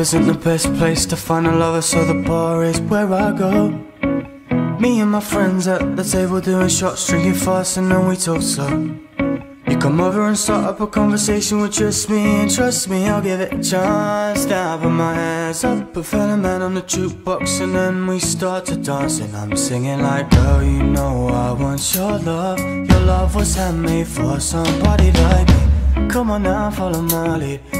isn't the best place to find a lover, so the bar is where I go. Me and my friends at the table doing shots, drinking fast, and then we talk slow. You come over and start up a conversation with just me, and trust me, I'll give it a chance. Now I put my hands up, put Fella Man on the jukebox, and then we start to dance. And I'm singing like, girl, you know I want your love. Your love was handmade for somebody like me. Come on now, follow my lead.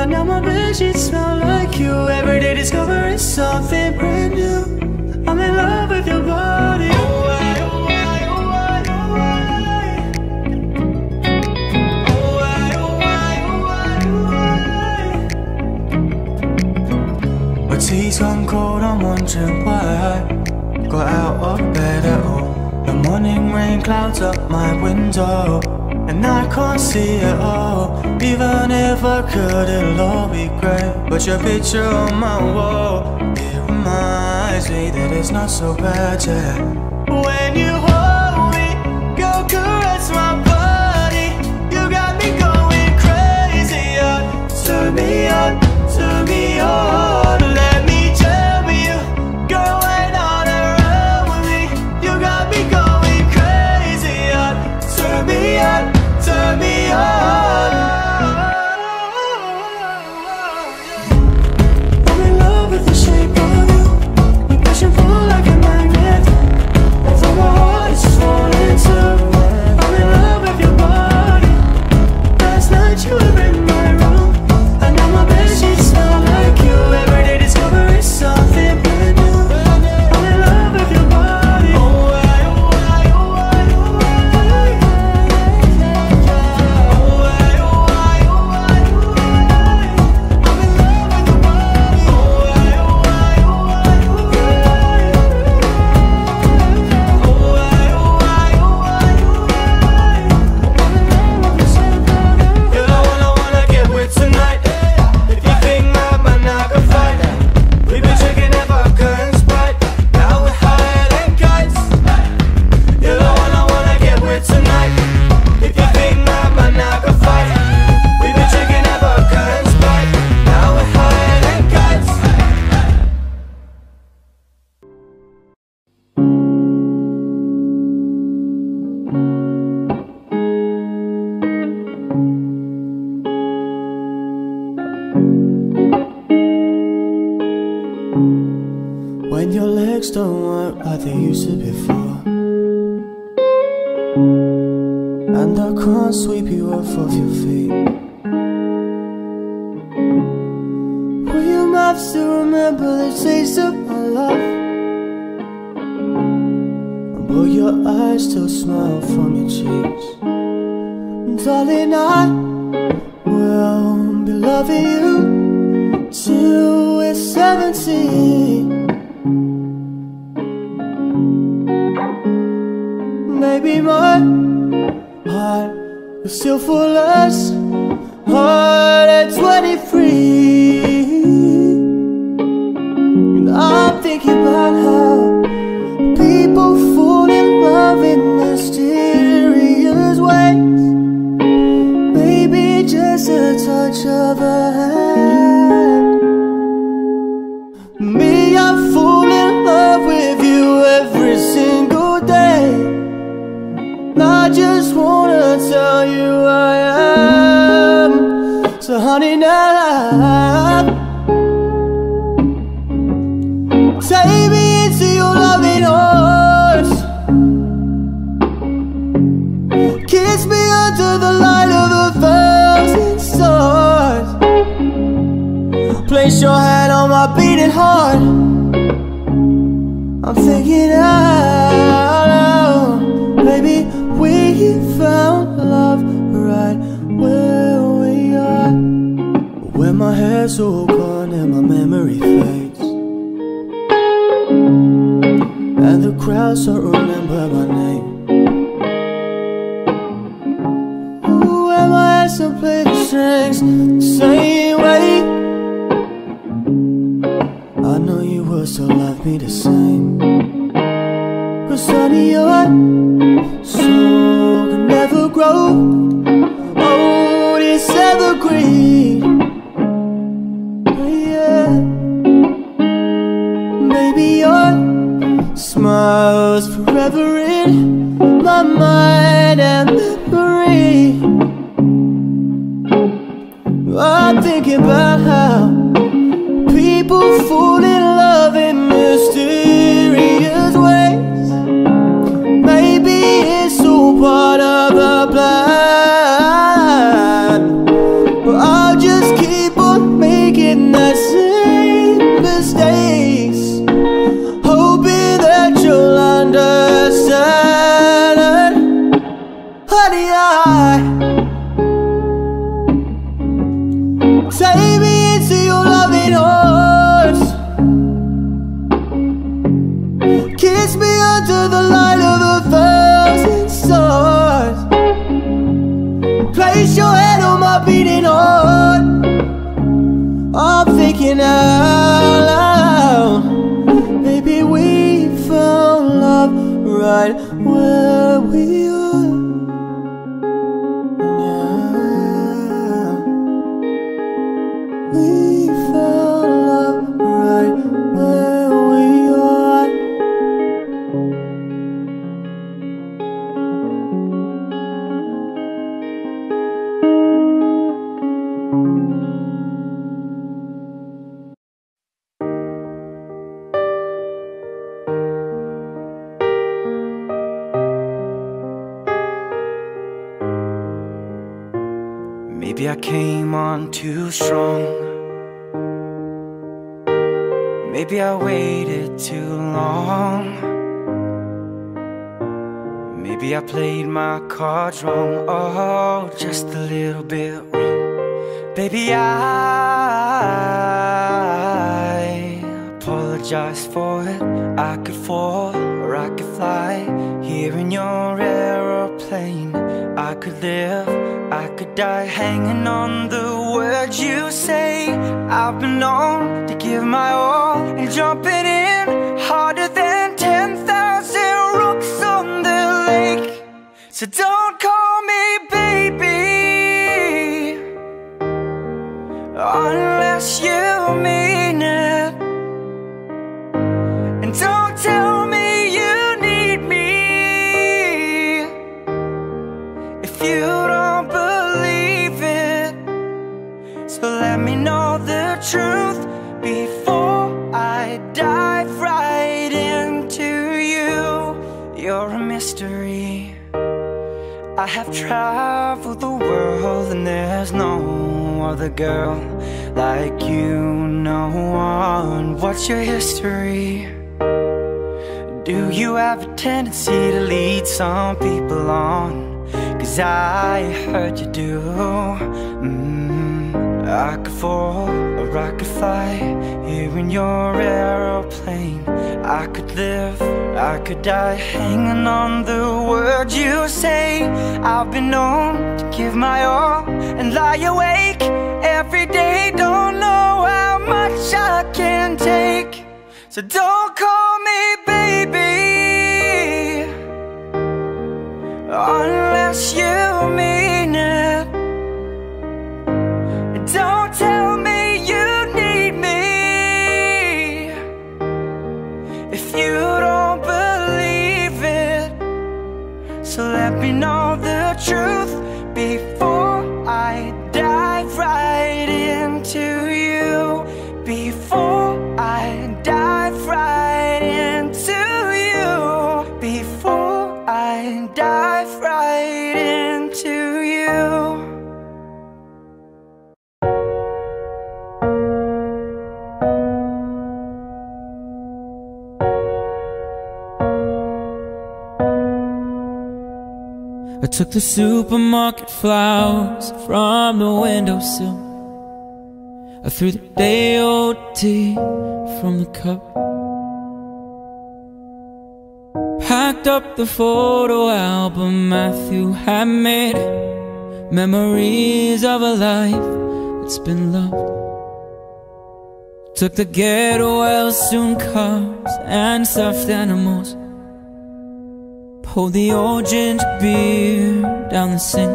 And now my bedsheets smell like you. Every day discovering something brand new. I'm in love with your body. Oh, I, oh, I, oh, I, oh, I. Oh, I, oh, oh, oh wondering why I got out of bed at all. The morning rain clouds up my window, and I can't see it all. Even if I could, it'll all be great. But your picture on my wall, it reminds me that it's not so bad yet. When you hold me, go caress my body. You got me going crazy. Turn me on, turn me on. Turn me I'm thinking out. Loud Baby, we found love right where we are. When my hair's all gone and my memory fades And the crowds my honey, your soul can never grow. Oh, this evergreen. Yeah. Maybe your smile's forever in my mind and memory. I'm thinking about how people fall in love in mysterious it's Maybe I came on too strong. Maybe I waited too long. Maybe I played my cards wrong. Oh, just a little bit wrong. Baby, I apologize for it. I could fall or I could fly here in your aeroplane. I could live, I could die hanging on the words you say. I've been known to give my all and jumping in harder than 10,000 rooks on the lake. So don't have traveled the world and there's no other girl like you, no one. What's your history? Do you have a tendency to lead some people on? Cause I heard you do. Mm, I could fall or I could fly here in your aeroplane. I could live, I could die hanging on the words you say. I've been known to give my all and lie awake every day. Don't know how much I can take. So don't call me baby unless you mean took the supermarket flowers from the windowsill. I threw the day old tea from the cup. Packed up the photo album Matthew had made Memories of a life that's been loved Took the get well soon cars and stuffed animals Pulled the old ginger beer down the sink.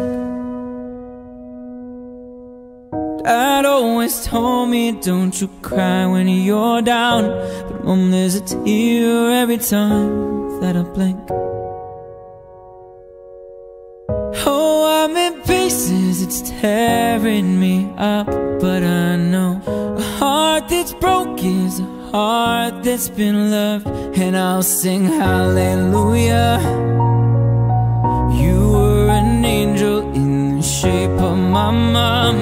Dad always told me don't you cry when you're down. But mom there's a tear every time that I blink. Oh I'm in pieces, it's tearing me up But I know a heart that's broke is a heart that's been loved And I'll sing hallelujah. You were an angel in the shape of my mom.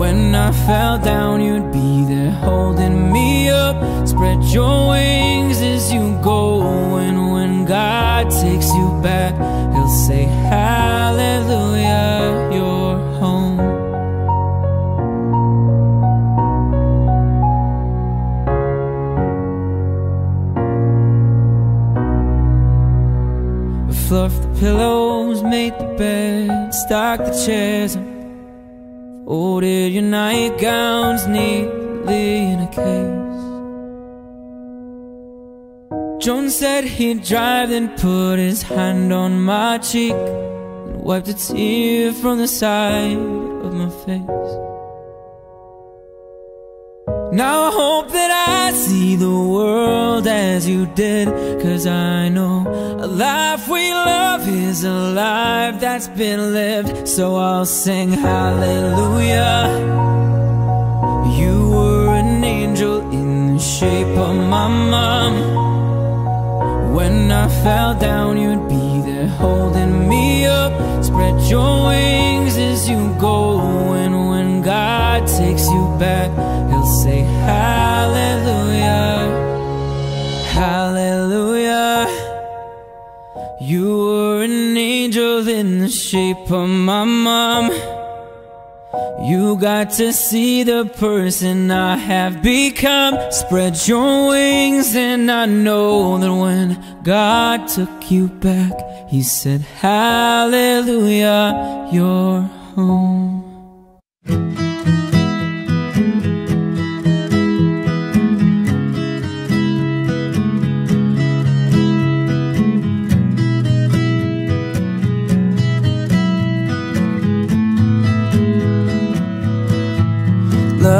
When I fell down you'd be there holding me up. Spread your wings as you go And when God takes you back He'll say hallelujah pillows, made the bed, stocked the chairs up, folded your nightgowns neatly in a case. John said he'd drive, then put his hand on my cheek and wiped a tear from the side of my face. Now I hope that I see the world as you did Cause I know a life we love is a life that's been lived. So I'll sing hallelujah. You were an angel in the shape of my mom. When I fell down you'd be there holding me up. Spread your wings as you go And when God takes you back He'll say hallelujah. Hallelujah. You angel in the shape of my mom. You got to see the person I have become. Spread your wings and I know that when God took you back He said hallelujah, you're home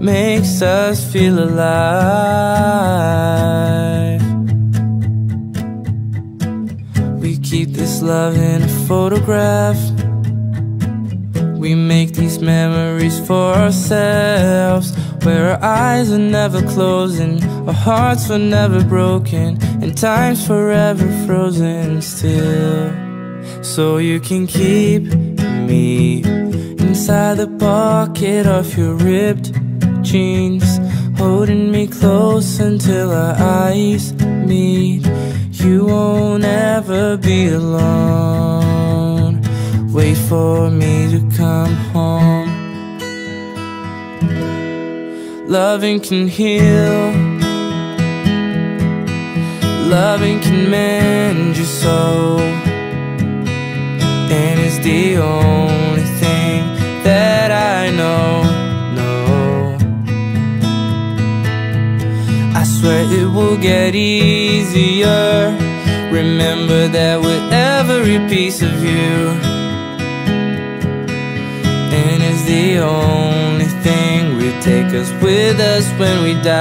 makes us feel alive. We keep this love in a photograph. We make these memories for ourselves. Where our eyes are never closing, our hearts were never broken, and time's forever frozen still. So you can keep me inside the pocket of your ripped jeans Holding me close until our eyes meet. You won't ever be alone. Wait for me to come home. Loving can heal. Loving can mend your soul. And it's the only thing that I know, swear it will get easier. Remember that with every piece of you And it's the only thing will take us with us when we die.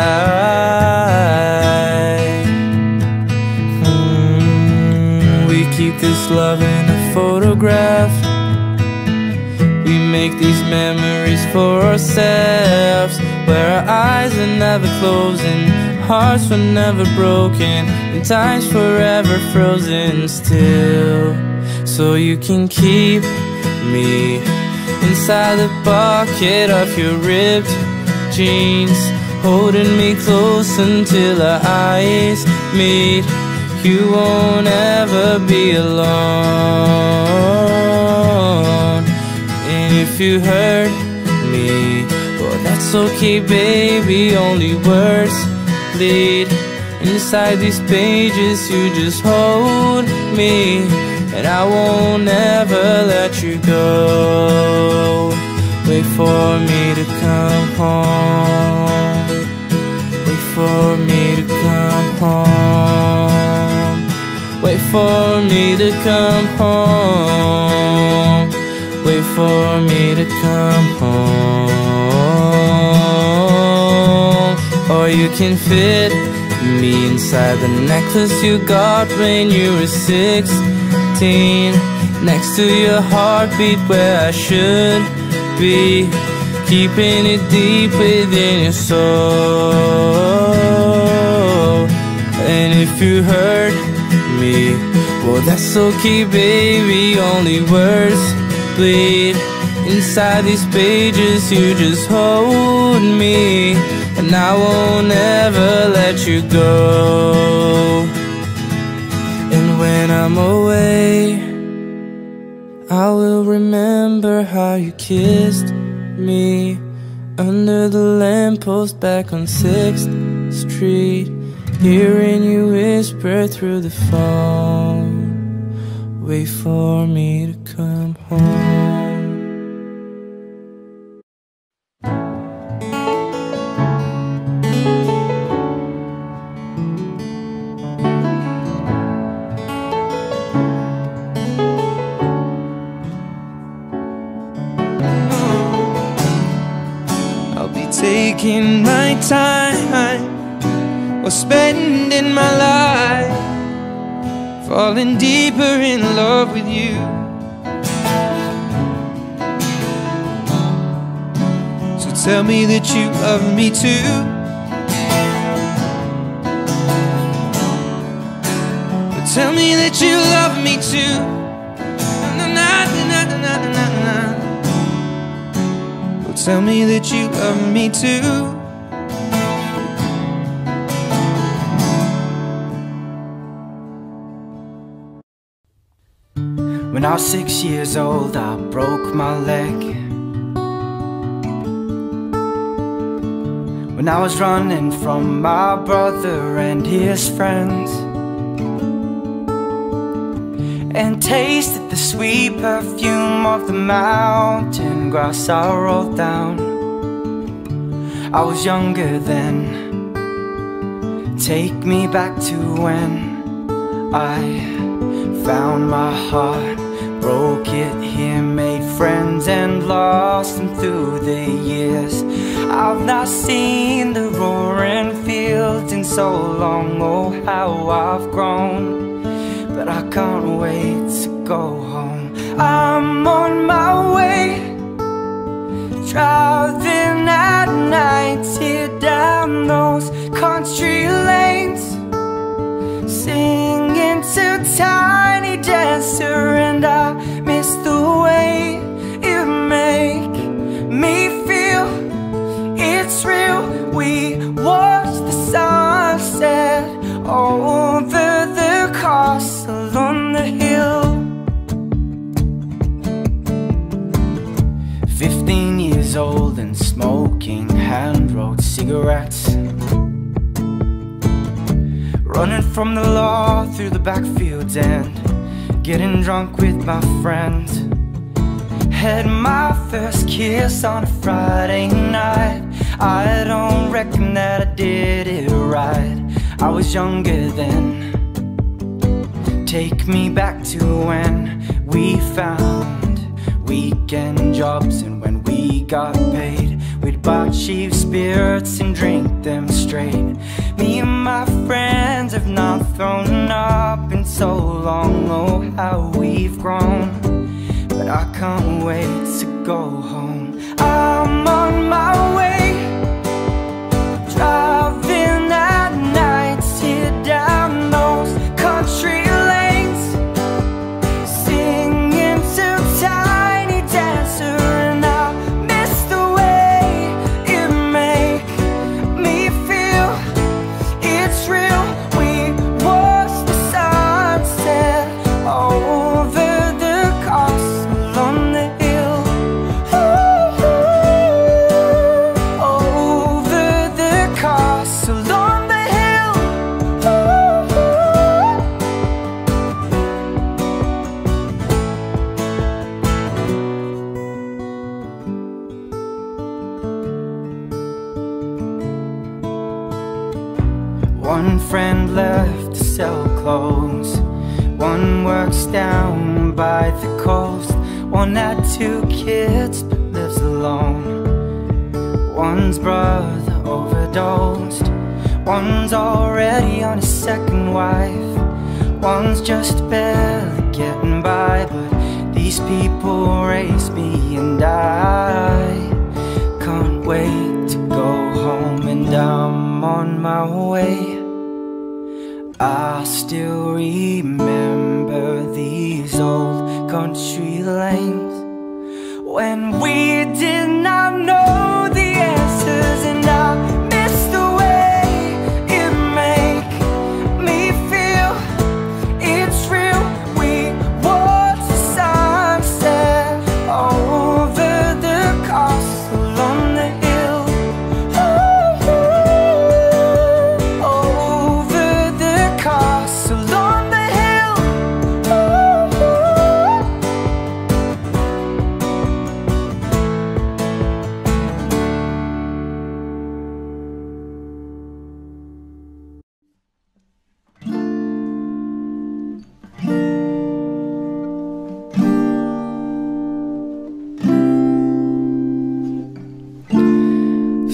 Mm, We keep this love in a photograph. We make these memories for ourselves Where our eyes are never closing hearts were never broken And time's forever frozen still. So you can keep me Inside the pocket of your ripped jeans Holding me close until our eyes meet. You won't ever be alone. And if you hurt me Well, that's okay, baby Only words bleed Inside these pages You just hold me And I won't ever let you go. Wait for me to come home. Wait for me to come home. Wait for me to come home. Wait for me to come home You can fit me inside the necklace you got when you were 16 Next to your heartbeat where I should be Keeping it deep within your soul. And if you hurt me Well that's okay baby Only words bleed. Inside these pages you just hold me And I won't ever let you go. And when I'm away I will remember how you kissed me Under the lamppost back on 6th Street Hearing you whisper through the phone Wait for me to come home taking my time or spending my life falling deeper in love with you. So tell me that you love me too. Tell me that you love me too. Tell me that you love me too. When I was six years old, I broke my leg. When I was running from my brother and his friends, and tasted the sweet perfume of the mountain grass I rolled down. I was younger then. Take me back to when I found my heart, broke it here, made friends and lost them through the years. I've not seen the roaring fields in so long, oh how I've grown. But I can't wait to go home. I'm on my way, driving at night, Tear down those country lanes singing to Tiny Dancer, and I cigarettes. Running from the law through the backfields and getting drunk with my friends. Had my first kiss on a Friday night. I don't reckon that I did it right. I was younger then. Take me back to when we found weekend jobs and when we got paid. We'd buy cheap spirits and drink them straight. Me and my friends have not thrown up in so long. Oh, how we've grown. But I can't wait to go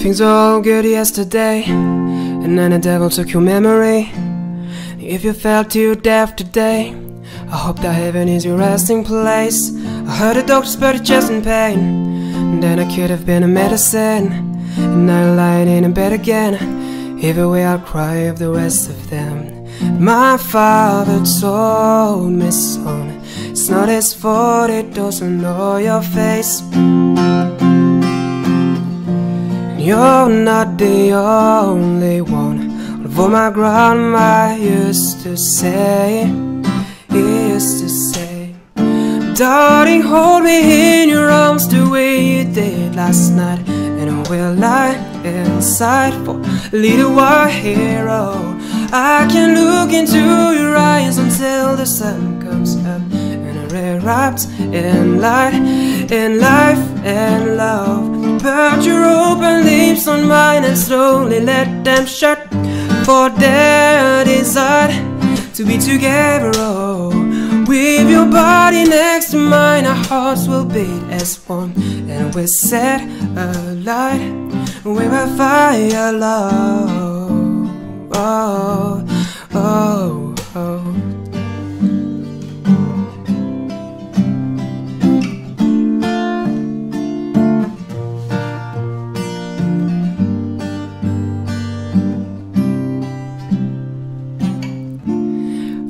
Things all good yesterday, and then the devil took your memory. If you felt too death today, I hope that heaven is your resting place. I heard the doctors put your chest in pain, and then I could have been a medicine. And I lied in a bed again. Either way, I'll cry of the rest of them. My father told me, son, it's not his fault, it doesn't know your face. You're not the only one. Although my grandma used to say Used to say Darling, hold me in your arms the way you did last night And I will lie inside for a little while hero oh, I can look into your eyes until the sun comes up And I'm wrapped in light, in life and love Put your open lips on mine and slowly let them shut For their desire to be together oh. With your body next to mine Our hearts will beat as one And we're set alight We will fire love oh, oh, oh.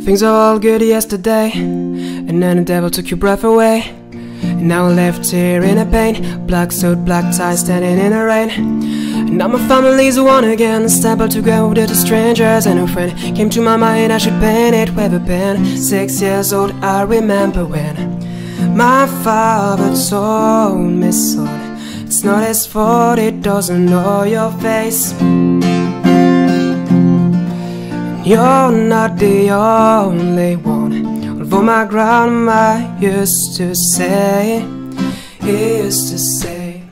Things are all good yesterday And then the devil took your breath away. And now we're left here in a pain Black suit, black tie, standing in the rain. And now my family's one again Step up to go with the strangers. And a friend Came to my mind I should paint it with a pen. Six years old I remember when My father told me son It's not his fault it doesn't know your face you're not the only one. Although my grandma used to say Used to say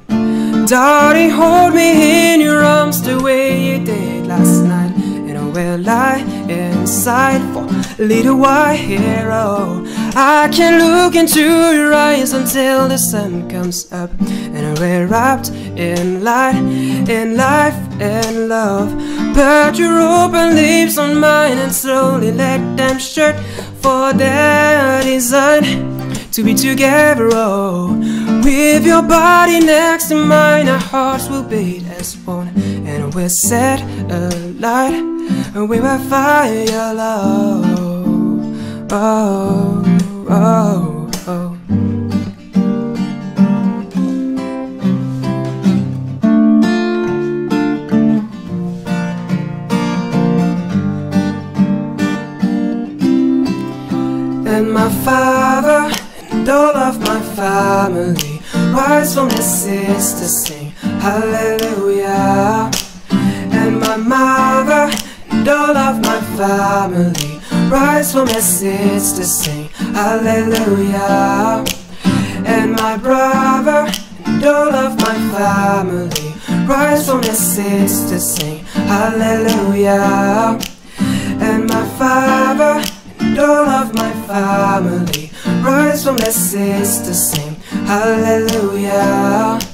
Darling, hold me in your arms the way you did last night And I will lie inside for little white hero. I can look into your eyes until the sun comes up And we're wrapped in light, in life and love. Put your open lips on mine and slowly let them shut For their design to be together, oh. With your body next to mine Our hearts will beat as one And we're set alight. And we will fire love Oh, oh, oh. And my father and all of my family Rise from the to sing hallelujah. And my mother and all of my family Rise the seas to sing. Hallelujah. And my brother and all of my family Rise the seas to sing. Hallelujah. And my father and all of my family rise from their sister sing. Hallelujah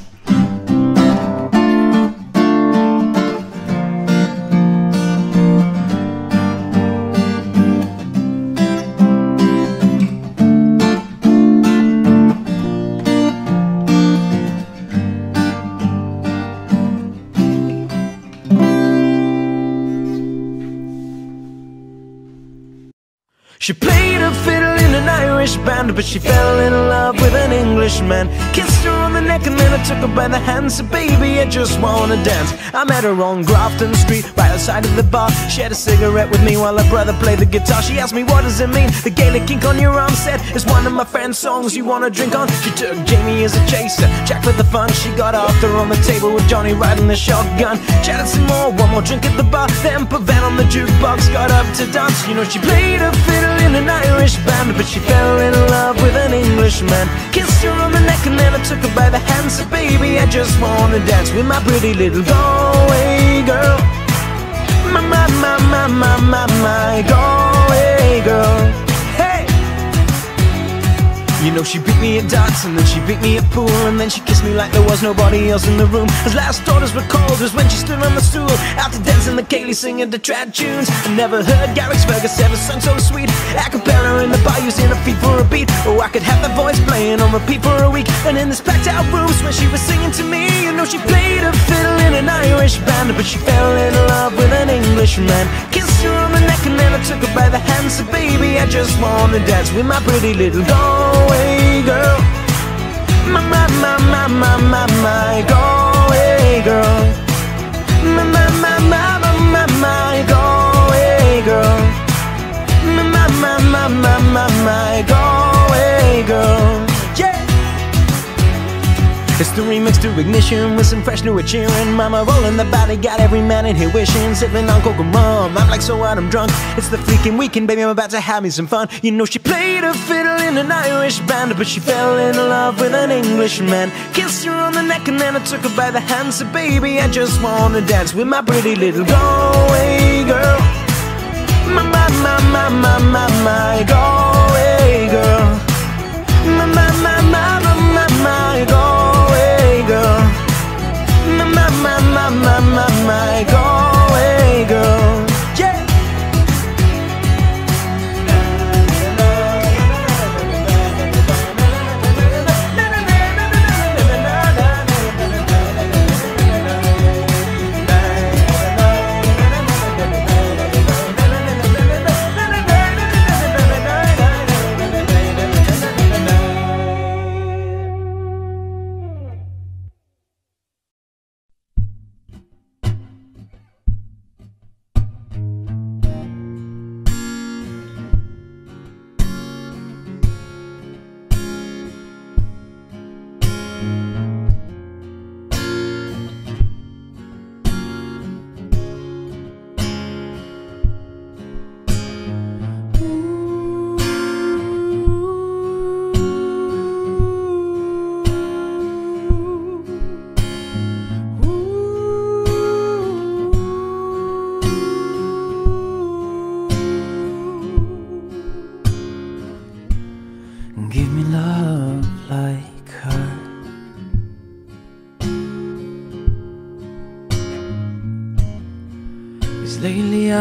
She played a fiddle in an Irish band, but she fell in love with an Englishman. Kissed her on the neck and then I took her by the hand. Said, baby, I just wanna dance. I met her on Grafton Street, right outside of the bar. She had a cigarette with me while her brother played the guitar. She asked me, what does it mean? The Gaelic ink on your arm said, it's one of my friend's songs you wanna drink on. She took Jamie as a chaser, Jack for the fun. She got after on the table with Johnny riding the shotgun. Chatted some more, one more drink at the bar. Then put Van on the jukebox, got up to dance. You know, she played a fiddle in an Irish band But she fell in love with an Englishman. Kissed her on the neck and then I took her by the hand. Said baby I just wanna dance with my pretty little Galway girl. My, my, my, my, my, my, my Galway girl you know she beat me at darts and then she beat me at pool And then she kissed me like there was nobody else in the room. As last orders were called was when she stood on the stool After dancing the Kaylee singing the trad tunes. I never heard Garrick's Fergus ever sung so sweet. A cappella in the bar using a feet for a beat. Oh I could have that voice playing on repeat for a week. And in this packed out room when she was singing to me You know she played a fiddle in an Irish band But she fell in love with an Englishman Kissed her on the neck and then I took her by the hand Said baby I just wanna dance with my pretty little doll away, girl. My, my, my, my, my, my, my, go the remix to Ignition with some fresh new cheering. Mama rolling the body, got every man in here wishing. Sipping on cocoa rum, I'm like so what I'm drunk. It's the freaking weekend, baby, I'm about to have me some fun. You know she played a fiddle in an Irish band, but she fell in love with an Englishman. Kissed her on the neck and then I took her by the hand. Said, baby, I just wanna dance with my pretty little Galway girl. My, my, my, my, my, my, my Galway girl. My, go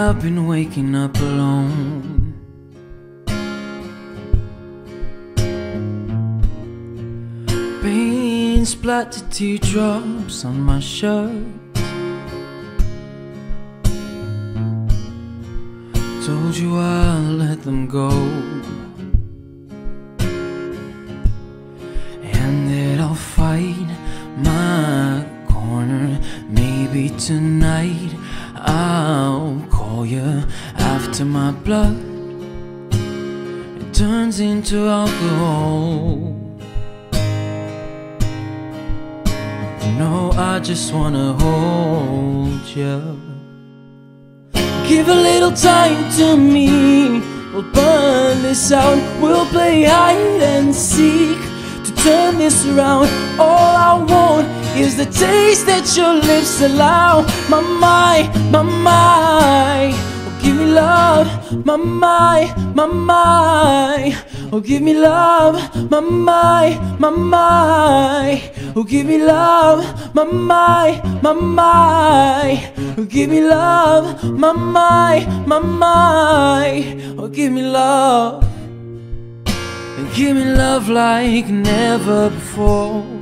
I've been waking up alone. Pain splattered teardrops on my shirt. Told you I'll let them go. Into alcohol. No, I just wanna hold you. Give a little time to me. We'll burn this out. We'll play hide and seek to turn this around. All I want is the taste that your lips allow. My, my, my, my. Give me love, my my, my my. Oh, give me love, my my, my my. Oh, give me love, my my, my my. Oh, give me love, my my, my my. Oh, give me love. Give me love like never before.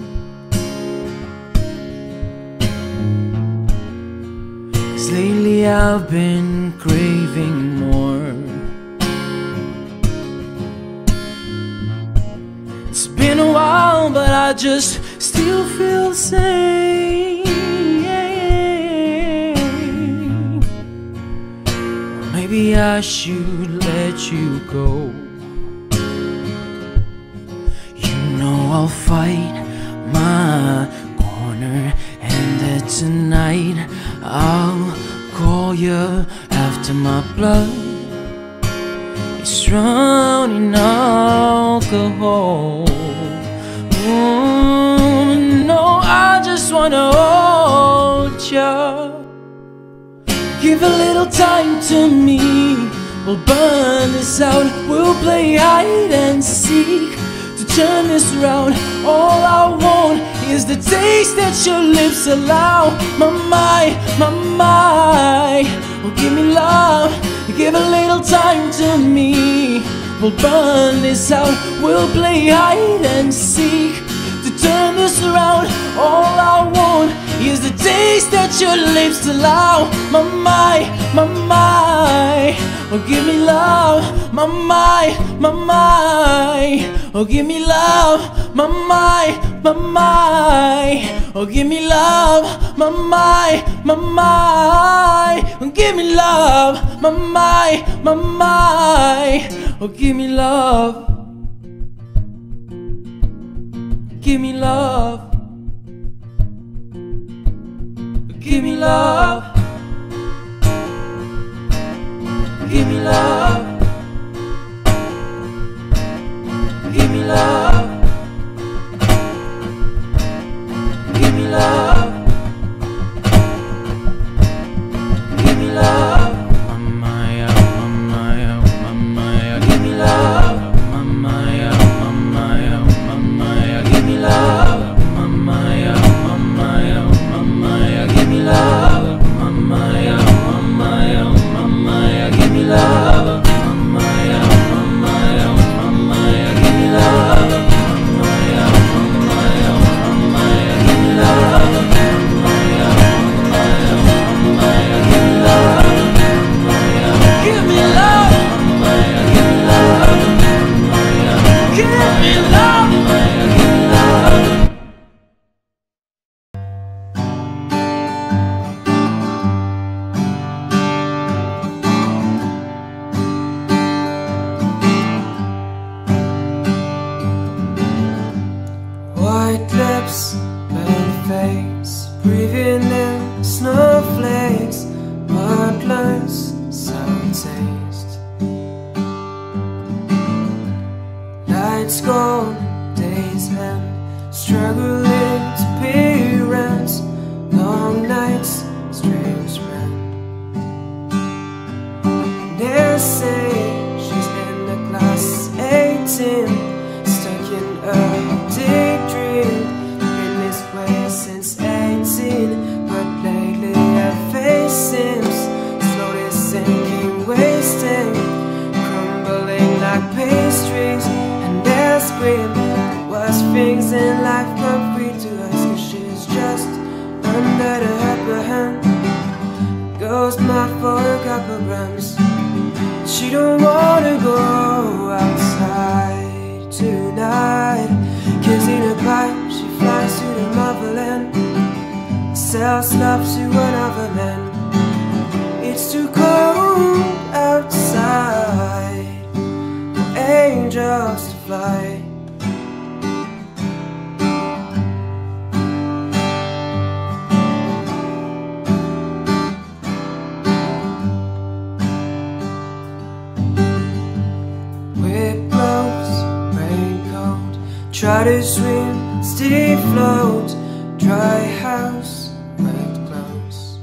Cause lately I've been craving more. It's been a while, but I just still feel the same. Maybe I should let you go. You know I'll fight my corner, and that tonight I'll call you after my blood is drowning in alcohol. Mm, no, I just wanna hold you. Give a little time to me. We'll burn this out. We'll play hide and seek turn this around. All I want is the taste that your lips allow. My my, my my. Oh, give me love. Give a little time to me. We'll burn this out. We'll play hide and seek to turn this around. All I want is the taste that your lips allow. My my, my my. Oh, give me love. My my, my my. Oh, give me love. My my, my my. Oh, give me love. My my, my my. Oh, give me love. My my, my my. Oh, give me love. Give me love. Give me love. Give me love. Give me love. For a couple grams. She don't wanna go outside tonight. Kissing a pipe, she flies to the motherland. Sells love to another man. It's too cold outside for angels to fly. Try to swim, stay float. Dry house, wet clothes.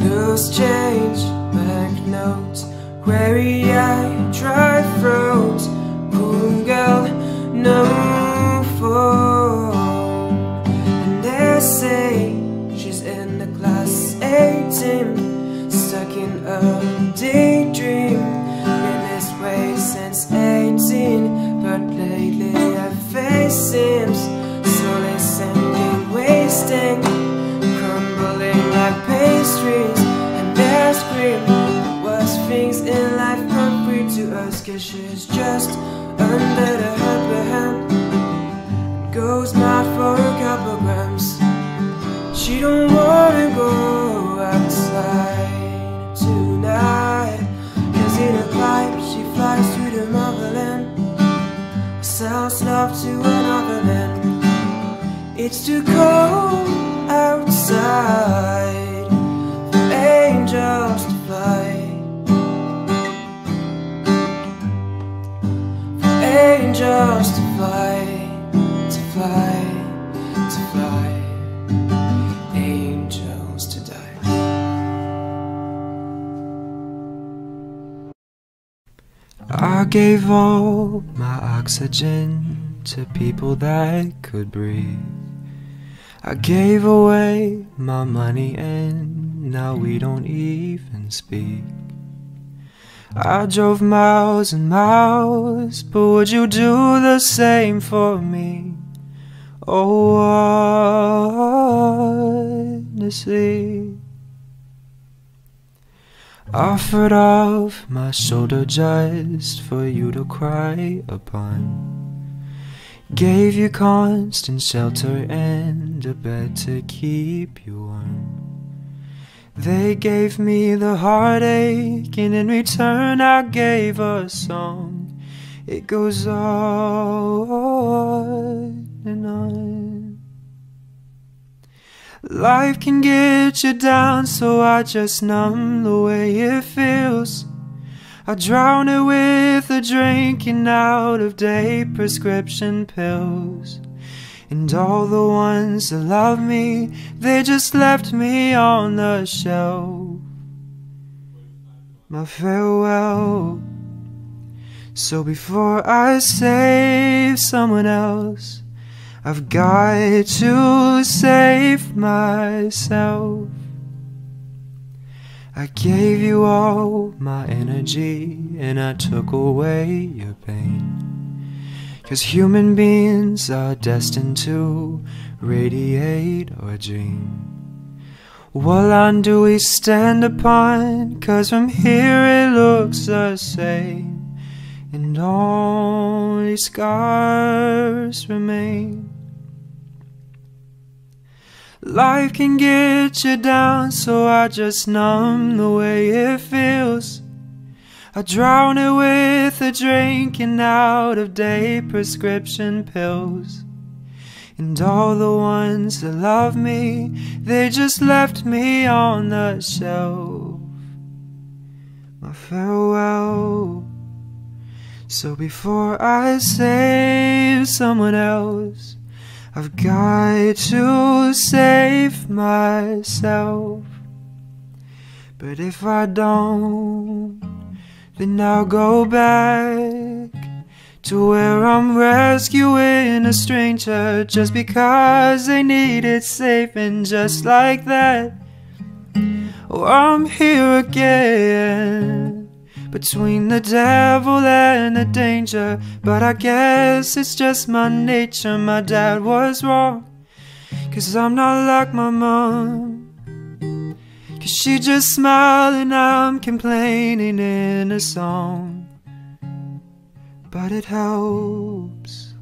Loose change, banknotes, query eye, dry throat, poor girl, no phone. And they say she's in the class 18, stuck in a daydream. Seems slowly sinking, wasting, crumbling like pastries. And they scream worst things in life come free to us, cause she's just under the helper hand. Goes mad for a couple grams. She don't wanna go outside tonight in a pipe she flies to the motherland Sells love to man It's too cold outside For angels to fly For angels to fly To fly To fly angels to die. I gave all my oxygen to people that could breathe. I gave away my money and now we don't even speak. I drove miles and miles, but would you do the same for me? Oh, honestly, offered off my shoulder just for you to cry upon. Gave you constant shelter and a bed to keep you warm. They gave me the heartache, and in return, I gave a song. It goes on and on. Life can get you down, so I just numb the way it feels. I drown it with a drinking out of date prescription pills. And all the ones that love me, they just left me on the shelf. My farewell. So before I save someone else, I've got to save myself. I gave you all my energy and I took away your pain. Cause human beings are destined to radiate or dream. What land do we stand upon? Cause from here it looks the same. And only scars remain. Life can get you down, so I just numb the way it feels. I drown it with a drinking out of date prescription pills. And all the ones that love me, they just left me on the shelf. My farewell. So before I save someone else, I've got to save myself. But if I don't, then I'll go back to where I'm rescuing a stranger just because they need it safe and just like that. Oh, I'm here again between the devil and the danger. But I guess it's just my nature. My dad was wrong, cause I'm not like my mom. Cause she just smiled and I'm complaining in a song. But it helps.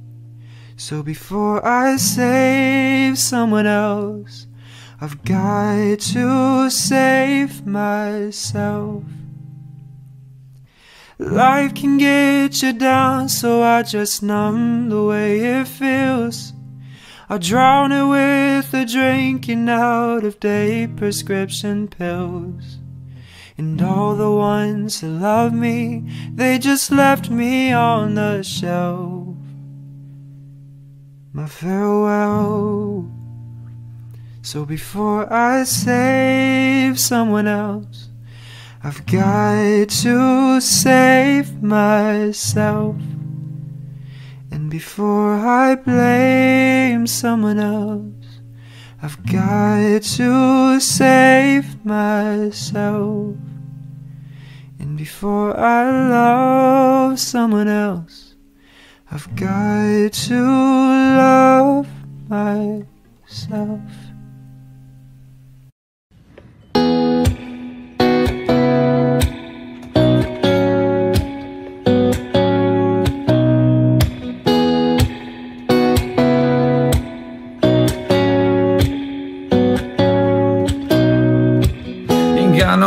So before I save someone else, I've got to save myself. Life can get you down, so I just numb the way it feels. I drown it with a drinking out of date prescription pills. And all the ones that love me, they just left me on the shelf. My farewell. So before I save someone else, I've got to save myself. And before I blame someone else, I've got to save myself. And before I love someone else, I've got to love myself.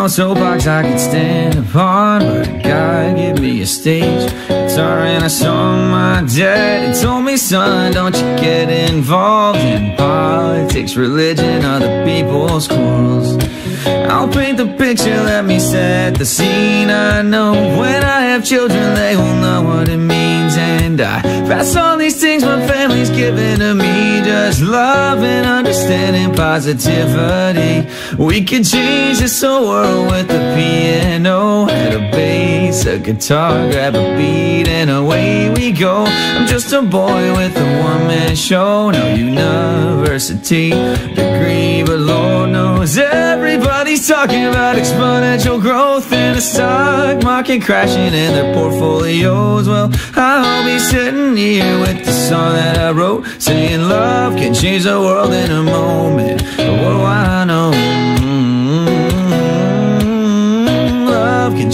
No soapbox I could stand upon But God give me a stage. Guitar and a song my dad told me Son, don't you get involved in politics, religion, other people's quarrels. I'll paint the picture, let me set the scene. I know when I have children they will know what it means And I pass on these things my family's given to me. Just love and understanding, positivity. We could change this whole world with a piano And a bass, a guitar, grab a beat and away we go I'm just a boy with a one-man show No university degree, but Lord knows everybody's talking about exponential growth in the stock market crashing in their portfolios. Well, I'll be sitting here with the song that I wrote, saying love can change the world in a moment. But what do I know?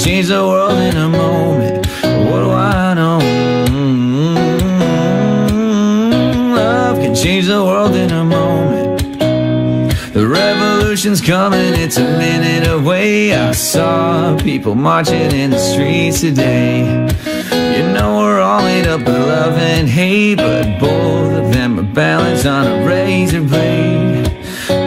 Change the world in a moment. What do I know? Mm-hmm. Love can change the world in a moment. The revolution's coming, it's a minute away I saw people marching in the streets today You know we're all made up of love and hate But both of them are balanced on a razor blade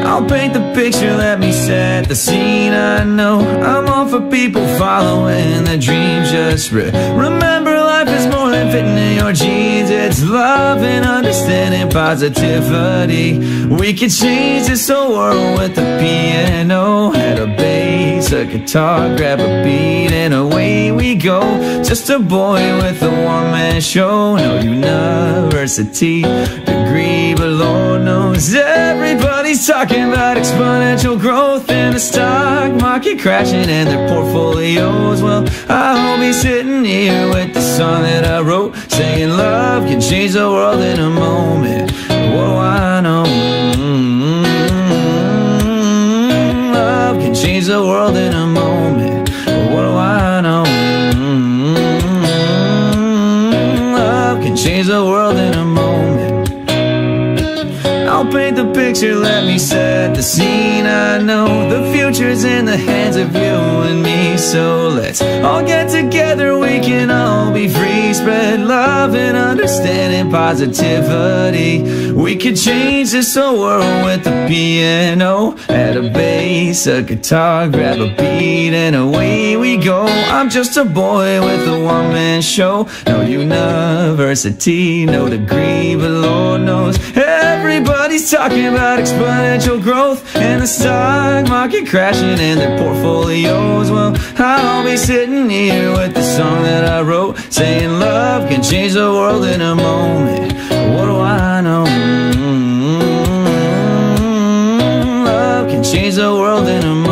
I'll paint the picture, let me set the scene. I know I'm all for people following their dreams Just re remember life is more than fitting in your jeans. It's love and understanding positivity. We can change this whole world with a piano And a bass, a guitar, grab a beat and away we go. Just a boy with a one-man show No university but Lord knows everybody's talking about exponential growth And the stock market crashing and their portfolios Well, I'll be sitting here with the song that I wrote Saying love can change the world in a moment What do I know? Mm-hmm. Love can change the world in a know the future's in the hands of you and me. So let's all get together, we can all be free. Spread love and understanding, positivity. We could change this whole world with a piano Add a bass, a guitar, grab a beat and away we go. I'm just a boy with a one-man show. No university, no degree, but Lord knows Everybody's talking about exponential growth And the stock market crashing and their portfolios Well, I'll be sitting here with the song that I wrote Saying love can change the world in a moment What do I know? Mm-hmm. Love can change the world in a moment